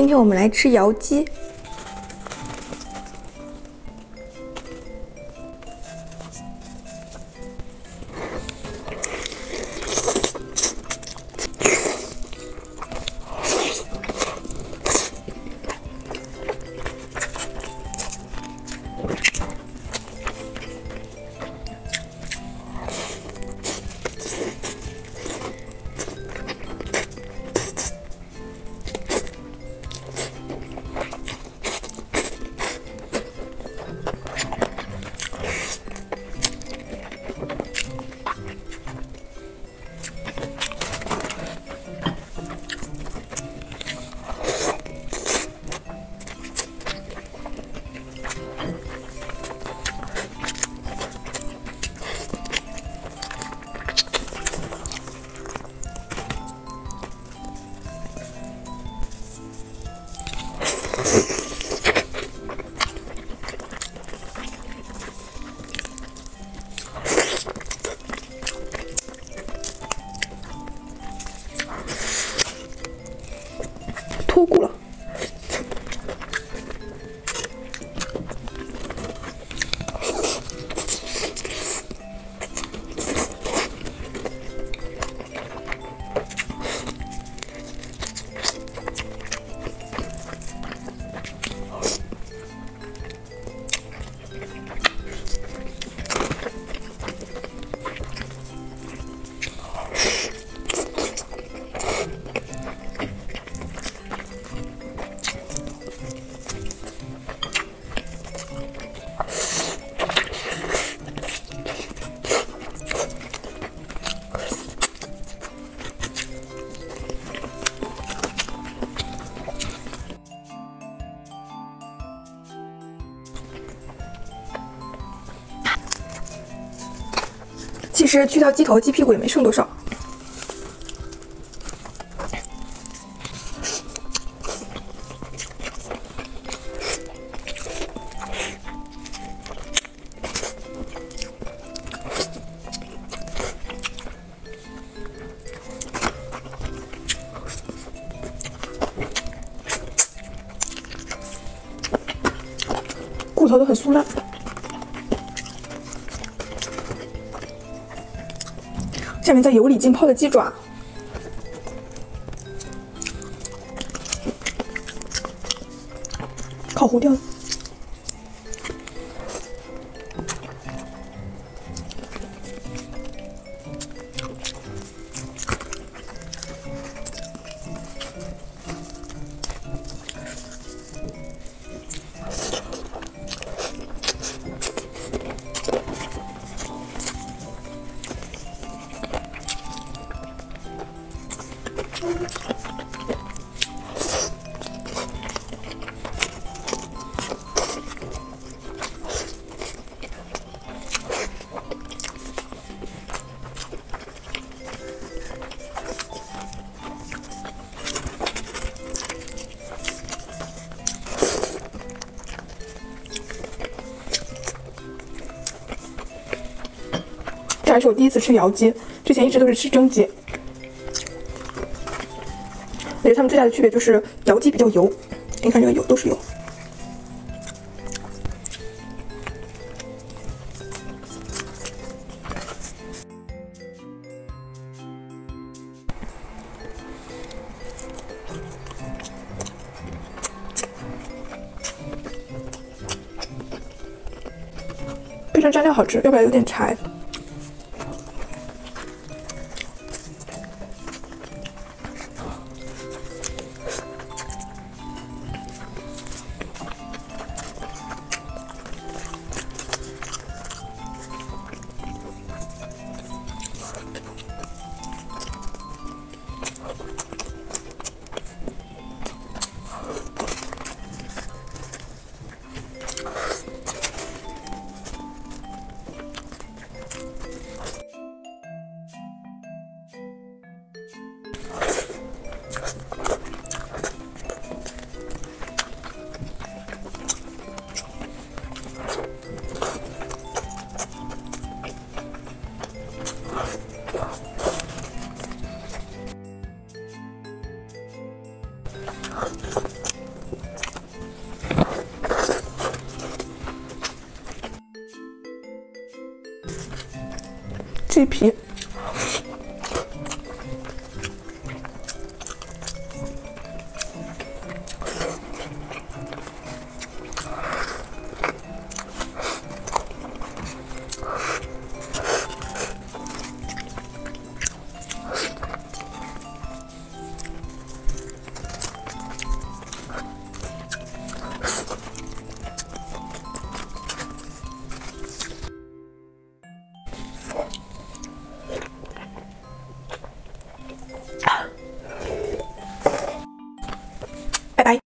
今天我们来吃窑鸡。实去掉鸡头、鸡屁股也没剩多少。骨头都很酥烂。下面在油里浸泡的鸡爪，烤糊掉了。还是我第一次吃窑鸡，之前一直都是吃蒸鸡。我觉得它们最大的区别就是窑鸡比较油，你看这个油都是油。配上蘸料好吃，要不然有点柴。去皮，